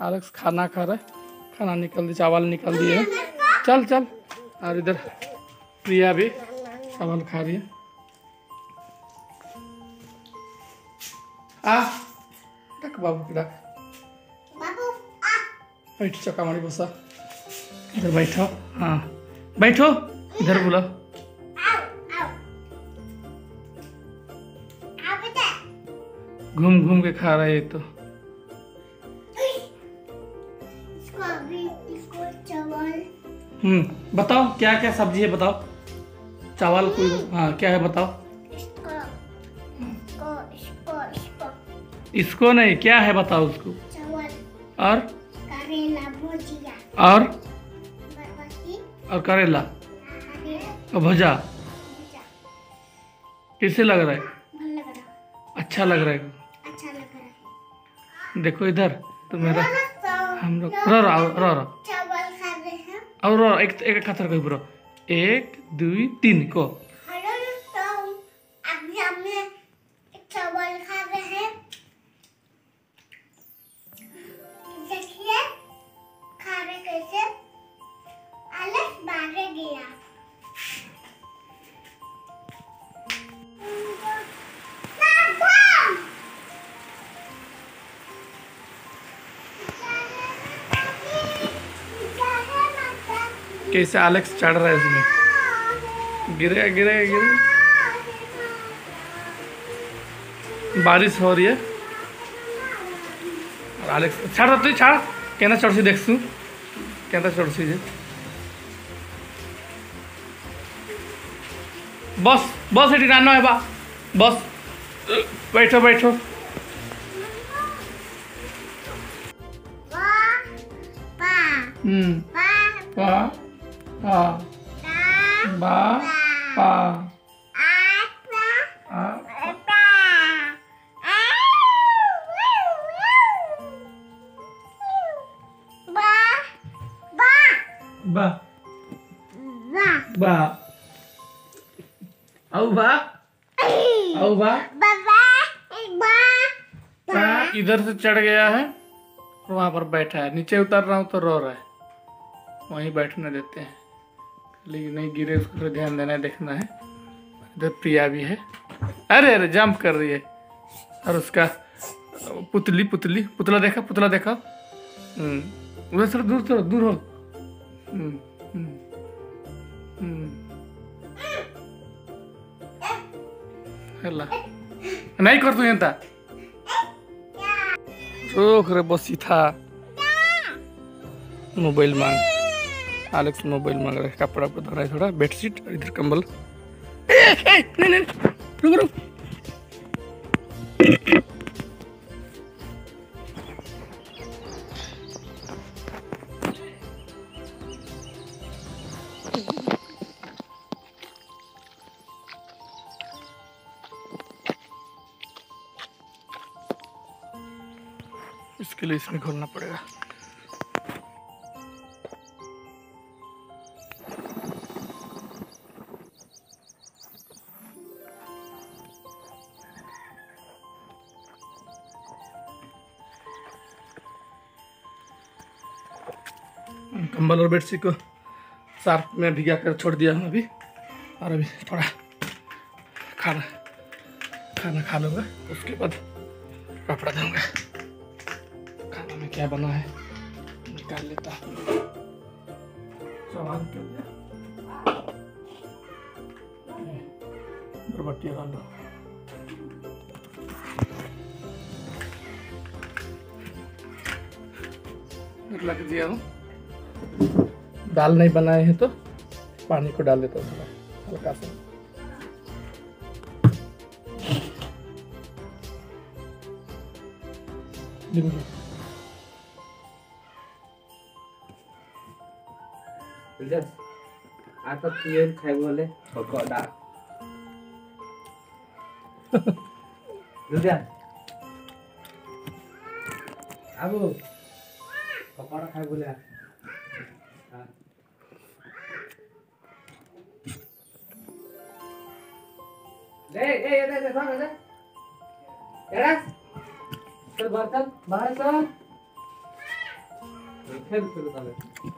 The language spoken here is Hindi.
एलेक्स खाना खा रहा है। खाना निकल दिए चावल निकल दिए हैं। चल चल। और इधर प्रिया भी चावल खा रही है। आ डक बाबू की डक बैठ चौका मारी बसा। इधर बैठो। हाँ। बैठो। इधर बेटा। घूम घूम के खा रहा है ये तो। बताओ क्या क्या सब्ज़ी है बताओ। चावल कोई हाँ क्या है बताओ। इसको इसको इसको इसको। इसको नहीं क्या है बताओ उसको। चावल। और? करेला भुजिया। और? और करेला। और भुजा। कैसे लग रहा है? लग रहा अच्छा लग रहा है। अच्छा लग रहा है। देखो इधर तो मेरा हम लोग रो रो रो रो रहे हैं और रो एक एक कथर कही पूरा कैसे एलेक्स चढ़ रहा है इसमें? गिरे गिरे गिरे। बारिश हो रही है। और एलेक्स छाड़ तू छाड़ केना चढ़सी देखसु केना चढ़सी जे बस बस एटी नानो है बा। बस। बैठो बैठो। हम्म। पा पा बा पा बा बा। औ बा। औ बा। इधर से चढ़ गया है और वहाँ पर बैठा है। नीचे उतर रहा हूँ तो रो रहा है। वहीं बैठने देते हैं। लेकिन नहीं गिरे, उसको थोड़ा ध्यान देना है, देखना है। इधर प्रिया भी है। अरे अरे जंप कर रही है। और उसका, पुतली पुतली, पुतला देखा पुतला देखा। हम्म, उधर सर दूर सर दूर हो। हम्म, हम्म, नहीं कर तू एंता रोक रे, बसी था मोबाइल मांग। एलेक्स मोबाइल मांग रहा है कपड़ा पर धरा है थोड़ा बेडशीट इधर कंबल। नहीं नहीं रुक रुक। इसके लिए इसमें खोलना पड़ेगा। कंबल और बेडशीट को सार्फ में भिगा कर छोड़ दिया हूँ अभी। और अभी थोड़ा खाना खाना खा लूँगा। उसके बाद कपड़ा दूँगा खाना में क्या बना है, निकाल लेता हूँ। सामान के लिए। बरबट्टी आलू लग दिया हूँ। दाल नहीं बनाए हैं तो पानी को डाल देता हूँ हल्का सा। तो खाए बोले। खाए बोले। बर्तन बाहर चल फिर फिर